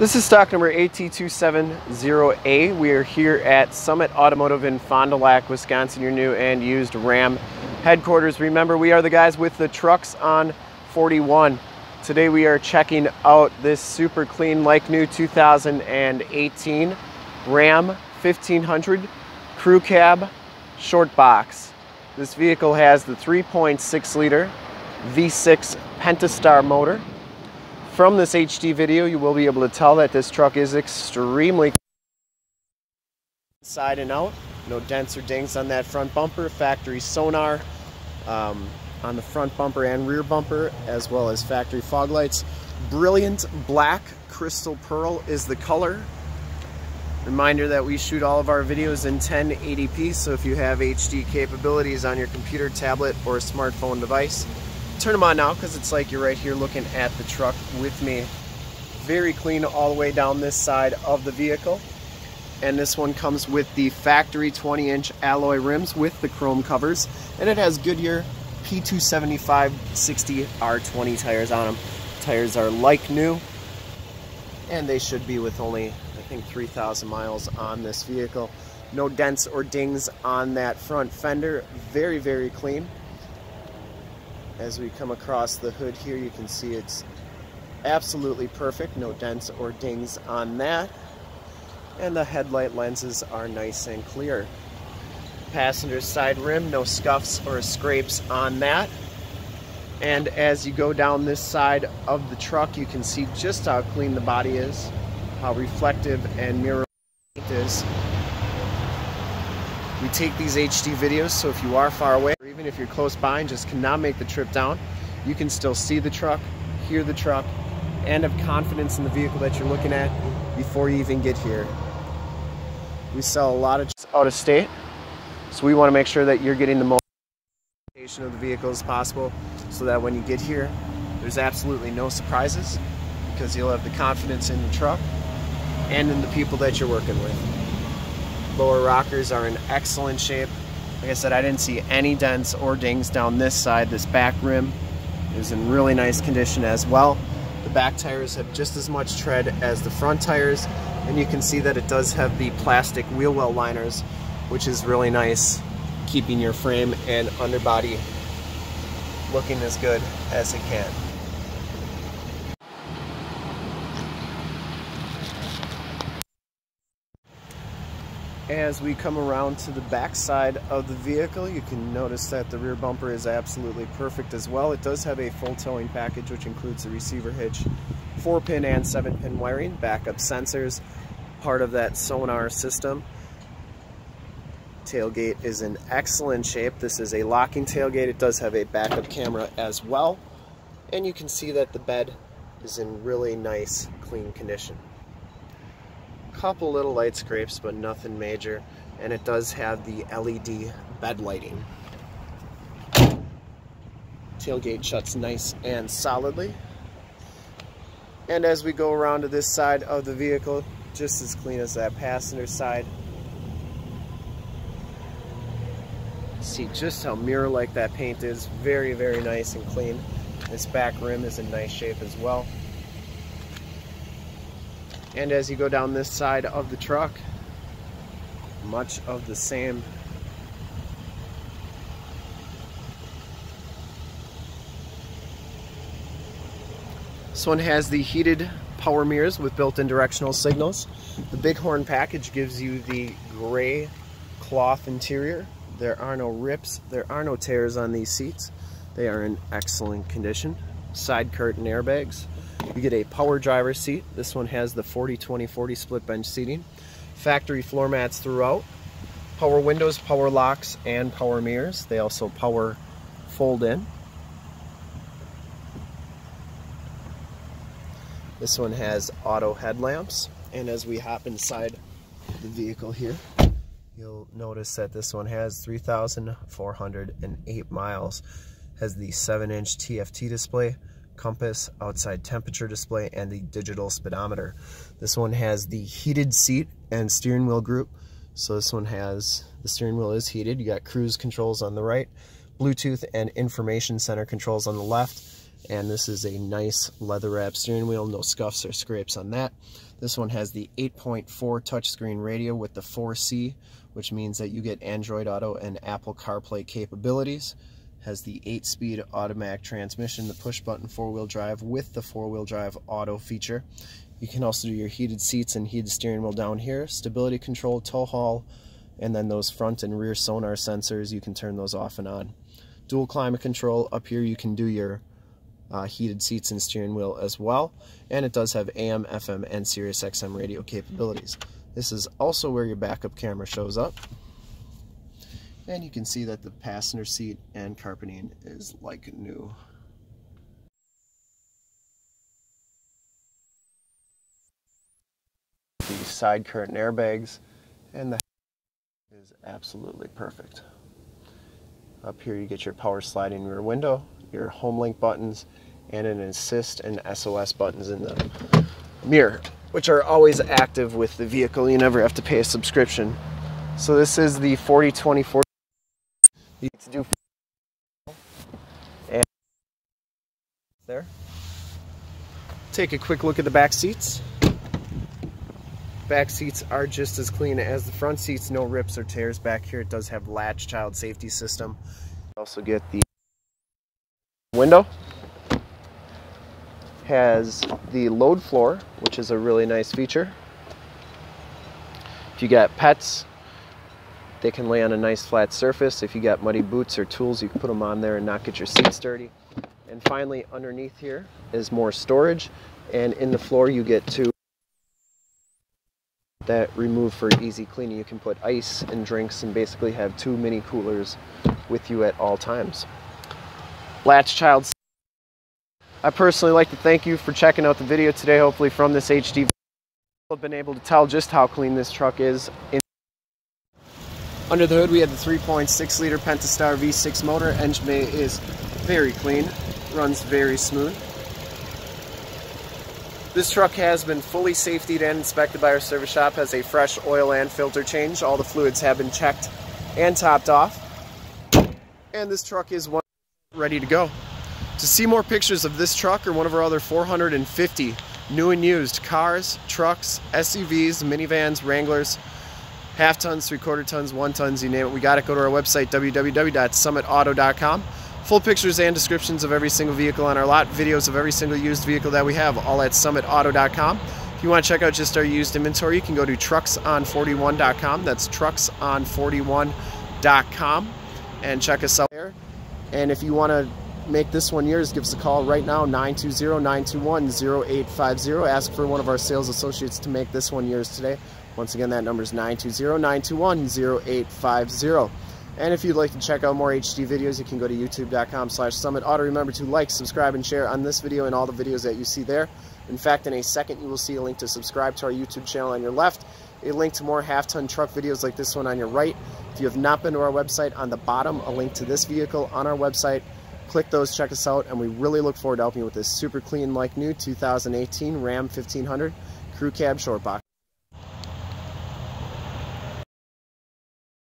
This is stock number 8T270A. We are here at Summit Automotive in Fond du Lac, Wisconsin, your new and used Ram headquarters. Remember, we are the guys with the trucks on 41. Today we are checking out this super clean, like new 2018 Ram 1500 Crew Cab Short Box. This vehicle has the 3.6 liter V6 Pentastar motor from this HD video, you will be able to tell that this truck is extremely side and out. No dents or dings on that front bumper. Factory sonar um, on the front bumper and rear bumper, as well as factory fog lights. Brilliant black crystal pearl is the color. Reminder that we shoot all of our videos in 1080p, so if you have HD capabilities on your computer, tablet, or smartphone device, turn them on now because it's like you're right here looking at the truck with me. Very clean all the way down this side of the vehicle. And this one comes with the factory 20 inch alloy rims with the chrome covers. And it has Goodyear P275 60 R20 tires on them. Tires are like new. And they should be with only, I think, 3,000 miles on this vehicle. No dents or dings on that front fender. Very, very clean as we come across the hood here you can see it's absolutely perfect. No dents or dings on that. And the headlight lenses are nice and clear. Passenger side rim no scuffs or scrapes on that. And as you go down this side of the truck you can see just how clean the body is how reflective and mirror it is. We take these HD videos so if you are far away even if you're close by and just cannot make the trip down, you can still see the truck, hear the truck, and have confidence in the vehicle that you're looking at before you even get here. We sell a lot of out of state, so we want to make sure that you're getting the most of the vehicle as possible so that when you get here, there's absolutely no surprises because you'll have the confidence in the truck and in the people that you're working with. Lower rockers are in excellent shape. Like I said, I didn't see any dents or dings down this side. This back rim is in really nice condition as well. The back tires have just as much tread as the front tires, and you can see that it does have the plastic wheel well liners, which is really nice, keeping your frame and underbody looking as good as it can. As we come around to the back side of the vehicle, you can notice that the rear bumper is absolutely perfect as well. It does have a full towing package, which includes the receiver hitch, 4-pin and 7-pin wiring, backup sensors, part of that sonar system. Tailgate is in excellent shape. This is a locking tailgate. It does have a backup camera as well. And you can see that the bed is in really nice, clean condition couple little light scrapes, but nothing major. And it does have the LED bed lighting. Tailgate shuts nice and solidly. And as we go around to this side of the vehicle, just as clean as that passenger side. See just how mirror-like that paint is. Very, very nice and clean. This back rim is in nice shape as well. And as you go down this side of the truck, much of the same. This one has the heated power mirrors with built-in directional signals. The Big Horn package gives you the gray cloth interior. There are no rips, there are no tears on these seats. They are in excellent condition. Side curtain airbags. You get a power driver seat. This one has the 40-20-40 split bench seating. Factory floor mats throughout. Power windows, power locks, and power mirrors. They also power fold in. This one has auto headlamps. And as we hop inside the vehicle here, you'll notice that this one has 3,408 miles. Has the 7-inch TFT display, compass, outside temperature display, and the digital speedometer. This one has the heated seat and steering wheel group. So this one has, the steering wheel is heated. You got cruise controls on the right, Bluetooth and information center controls on the left, And this is a nice leather wrap steering wheel, no scuffs or scrapes on that. This one has the 8.4 touchscreen radio with the 4C, which means that you get Android Auto and Apple CarPlay capabilities. Has the 8-speed automatic transmission, the push-button four-wheel drive with the four-wheel drive auto feature. You can also do your heated seats and heated steering wheel down here, stability control, tow haul, and then those front and rear sonar sensors, you can turn those off and on. Dual climate control, up here you can do your uh, heated seats and steering wheel as well. And it does have AM, FM, and Sirius XM radio capabilities. This is also where your backup camera shows up. And you can see that the passenger seat and carpeting is like new. The side curtain airbags and the is absolutely perfect. Up here you get your power sliding rear window, your HomeLink buttons, and an assist and SOS buttons in the mirror, which are always active with the vehicle. You never have to pay a subscription. So this is the 4024 to do and there. Take a quick look at the back seats. Back seats are just as clean as the front seats, no rips or tears back here. It does have latch child safety system. Also get the window has the load floor, which is a really nice feature. If you got pets, they can lay on a nice flat surface. If you got muddy boots or tools, you can put them on there and not get your seats dirty. And finally, underneath here is more storage. And in the floor, you get two that remove for easy cleaning. You can put ice and drinks and basically have two mini coolers with you at all times. Latch child I personally like to thank you for checking out the video today. Hopefully from this HD I've been able to tell just how clean this truck is. Under the hood we have the 3.6 liter Pentastar V6 motor. Engine bay is very clean, runs very smooth. This truck has been fully safetied and inspected by our service shop, has a fresh oil and filter change. All the fluids have been checked and topped off. And this truck is one ready to go. To see more pictures of this truck or one of our other 450 new and used cars, trucks, SUVs, minivans, Wranglers, half tons, three quarter tons, one tons, you name it, we got it. Go to our website, www.summitauto.com. Full pictures and descriptions of every single vehicle on our lot, videos of every single used vehicle that we have, all at summitauto.com. If you want to check out just our used inventory, you can go to truckson41.com. That's truckson41.com and check us out there. And if you want to make this one yours, give us a call right now, 920-921-0850. Ask for one of our sales associates to make this one yours today. Once again, that number is 920-921-0850. And if you'd like to check out more HD videos, you can go to youtube.com slash summit auto. Remember to like, subscribe, and share on this video and all the videos that you see there. In fact, in a second, you will see a link to subscribe to our YouTube channel on your left, a link to more half-ton truck videos like this one on your right. If you have not been to our website, on the bottom, a link to this vehicle on our website, click those, check us out, and we really look forward to helping you with this super clean, like new 2018 Ram 1500 Crew Cab Short Box.